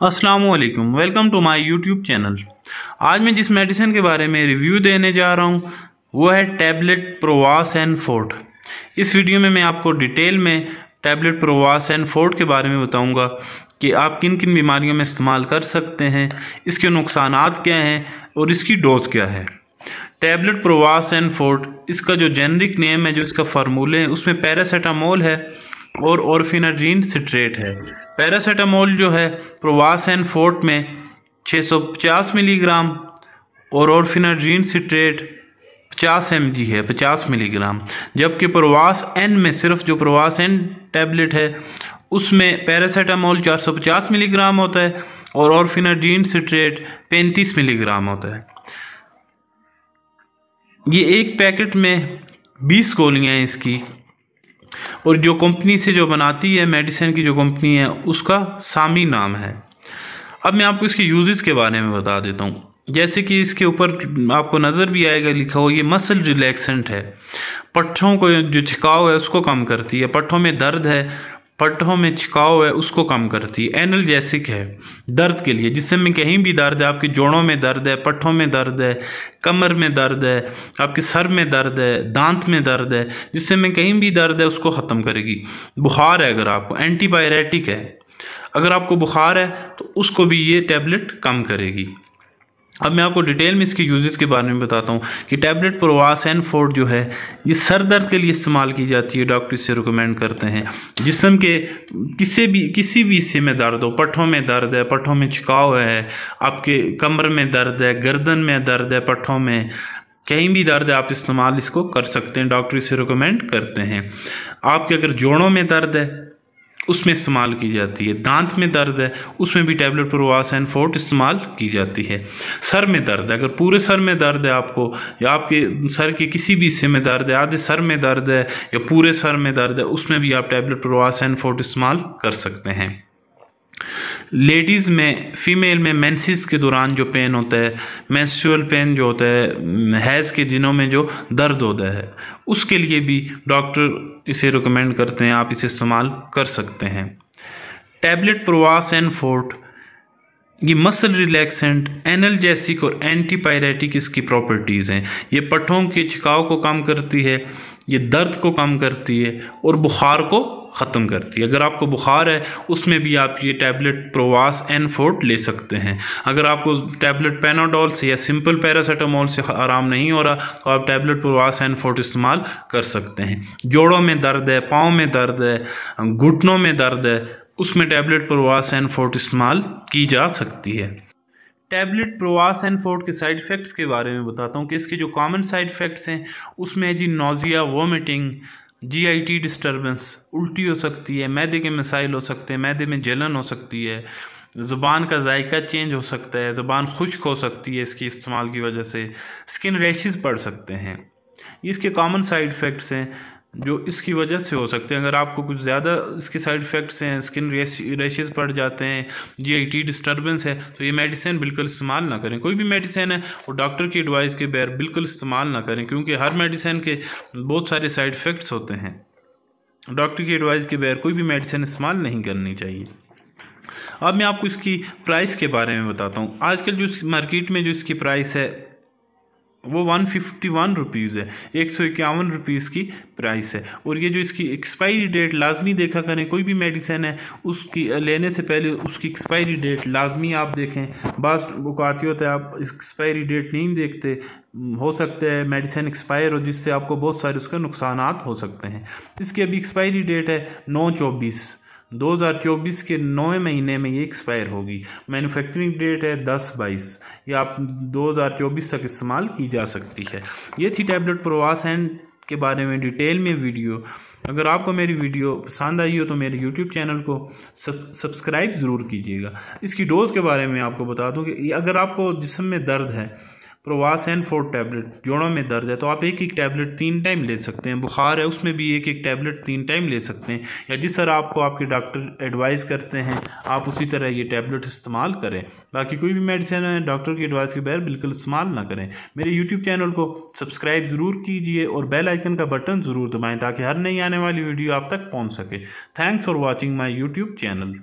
असलकुम welcome to my YouTube channel आज मैं जिस मेडिसिन के बारे में रिव्यू देने जा रहा हूँ, वो है टैबलेट प्रोवास एंड फोर्ट इस वीडियो में मैं आपको डिटेल में टैबलेट प्रोवास एंड फोर्ट के बारे में बताऊँगा कि आप किन किन बीमारियों में इस्तेमाल कर सकते हैं, इसके नुकसान क्या हैं और इसकी डोज क्या है। टैबलेट प्रोवास एंड फोर्ट इसका जो जेनरिक नेम है, जो इसका फार्मूले है, उसमें पैरासीटामोल है और ऑर्फिनाड्रीन सिट्रेट है। पैरासीटामोल जो है, प्रोवास एंड फोर्ट में 650 मिलीग्राम और ऑर्फिनाड्रीन सिट्रेट 50 एम है 50 मिलीग्राम। जबकि प्रवास एन में सिर्फ़ जो प्रवास एन टैबलेट है, उसमें पैरासीटामोल 450 मिलीग्राम होता है और ऑर्फिनाडीन सिट्रेट 35 मिलीग्राम होता है। ये एक पैकेट में 20 गोलियाँ इसकी। और जो कंपनी से जो बनाती है मेडिसिन की जो कंपनी है, उसका सामी नाम है। अब मैं आपको इसके यूजेस के बारे में बता देता हूँ। जैसे कि इसके ऊपर आपको नज़र भी आएगा, लिखा हो, ये मसल रिलैक्सेंट है। पट्ठों को जो छिकाव है, उसको कम करती है। पट्ठों में दर्द है पट्टों में छिकाव है, उसको कम करती है। एनर्जेसिक है, दर्द के लिए, जिससे में कहीं भी दर्द है, आपके जोड़ों में दर्द है पट्ठों में दर्द है, कमर में दर्द है, आपके सर में दर्द है, दांत में दर्द है, जिससे में कहीं भी दर्द है, उसको ख़त्म करेगी। बुखार है अगर आपको, एंटीबायोटिक है, अगर आपको बुखार है तो उसको भी ये टैबलेट कम करेगी। अब मैं आपको डिटेल में इसके यूजेस के बारे में बताता हूँ कि टैबलेट प्रोवास एन फोर्ट जो है ये सर दर्द के लिए इस्तेमाल की जाती है डॉक्टर इसे रिकमेंड करते हैं। जिसम के किसी भी किसी भी हिस्से में दर्द हो, पट्ठों में दर्द है, पट्ठों में छिकाव है, आपके कमर में दर्द है, गर्दन में दर्द है, पट्ठों में कहीं भी दर्द है, आप इस्तेमाल इसको कर सकते हैं डॉक्टर इसे रिकमेंड करते हैं। आपके अगर जोड़ों में दर्द है उसमें इस्तेमाल की जाती है। दांत में दर्द है, उसमें भी टैबलेट प्रवास एंड फोर्ट इस्तेमाल की जाती है। सर में दर्द है, अगर पूरे सर में दर्द है आपको, या आपके सर के किसी भी हिस्से में दर्द है, आधे सर में दर्द है, या पूरे सर में दर्द है, उसमें भी आप टैबलेट प्रवास एंड फोर्ट इस्तेमाल कर सकते हैं। लेडीज़ में, फीमेल में मेंसिस के दौरान जो पेन होता है, मेंस्ट्रुअल पेन जो होता है हैज़ के दिनों में जो दर्द होता है, उसके लिए भी डॉक्टर इसे रिकमेंड करते हैं, आप इसे इस्तेमाल कर सकते हैं। टैबलेट प्रोवास एंड फोर्ट, ये मसल रिलैक्सेंट, एनलजेसिक और एंटीपायरेटिक इसकी प्रॉपर्टीज़ हैं। ये पट्ठों के छिकाव को कम करती है, ये दर्द को कम करती है और बुखार को ख़त्म करती है। अगर आपको बुखार है, उसमें भी आप ये टैबलेट प्रोवास एन फोर्ट ले सकते हैं। अगर आपको टैबलेट पेनाडोल से या सिंपल पैरासीटामोल से आराम नहीं हो रहा तो आप टैबलेट प्रोवास एन फोर्ट इस्तेमाल कर सकते हैं। जोड़ों में दर्द है, पाँव में दर्द है, घुटनों में दर्द है, उसमें टैबलेट प्रोवास एन फोर्ट इस्तेमाल की जा सकती है। टैबलेट प्रोवास एंड फोर्ट के साइड इफ़ेक्ट्स के बारे में बताता हूँ कि इसके जो कॉमन साइड इफ़ेक्ट्स हैं, उसमें जी नोज़िया वोमिटिंग जीआईटी डिस्टर्बेंस उल्टी हो सकती है, मैदे के मिसाइल हो सकते हैं, मैदे में जलन हो सकती है, ज़ुबान का जायका चेंज हो सकता है, ज़ुबान खुश्क हो सकती है इसके इस्तेमाल की वजह से, स्किन रैशेज़ पड़ सकते हैं। इसके कॉमन साइड इफ़ेक्ट्स हैं जो इसकी वजह से हो सकते हैं। अगर आपको कुछ ज़्यादा इसके साइड इफ़ेक्ट्स हैं स्किन रेशेज़ पड़ जाते हैं जीआईटी डिस्टर्बेंस है तो ये मेडिसिन बिल्कुल इस्तेमाल ना करें। कोई भी मेडिसिन है, वो डॉक्टर की एडवाइस के बगैर बिल्कुल इस्तेमाल ना करें, क्योंकि हर मेडिसिन के बहुत सारे साइड इफ़ेक्ट्स होते हैं। डॉक्टर की एडवाइस के बगैर कोई भी मेडिसिन इस्तेमाल नहीं करनी चाहिए। अब मैं आपको इसकी प्राइस के बारे में बताता हूँ। आजकल जो मार्केट में जो इसकी प्राइस है वो वन फिफ्टी वन रुपीज़ है, एक सौ इक्यावन रुपीज़ की प्राइस है। और ये जो इसकी एक्सपायरी डेट लाजमी देखा करें, कोई भी मेडिसिन है, उसकी, लेने से पहले उसकी एक्सपायरी डेट लाजमी आप देखें। बस बुकाती होता है, आप एक्सपायरी डेट नहीं देखते, हो सकता है मेडिसिन एक्सपायर हो, जिससे आपको बहुत सारे उसके नुकसान हो सकते हैं। इसकी अभी एक्सपायरी डेट है नौ चौबीस। 2024 के नौवें महीने में ये एक्सपायर होगी। मैन्युफैक्चरिंग डेट है दस बाईस। ये आप 2024 तक इस्तेमाल की जा सकती है। ये थी टैबलेट प्रोवास एंड के बारे में डिटेल में वीडियो अगर आपको मेरी वीडियो पसंद आई हो तो मेरे यूट्यूब चैनल को सब्सक्राइब ज़रूर कीजिएगा। इसकी डोज़ के बारे में आपको बता दूँ कि अगर आपको जिसम में दर्द है प्रोवास एंड फोर टैबलेट जोड़ों में दर्द है तो आप एक एक टैबलेट तीन टाइम ले सकते हैं। बुखार है, उसमें भी एक एक टैबलेट तीन टाइम ले सकते हैं। या जिस तरह आपको आपके डॉक्टर एडवाइस करते हैं, आप उसी तरह ये टैबलेट इस्तेमाल करें। बाकी कोई भी मेडिसिन है डॉक्टर की एडवाइस के बगैर बिल्कुल इस्तेमाल ना करें। मेरे यूट्यूब चैनल को सब्सक्राइब ज़रूर कीजिए और बेल आइकन का बटन ज़रूर दबाएँ, ताकि हर नई आने वाली वीडियो आप तक पहुँच सके। Thanks for watching my YouTube channel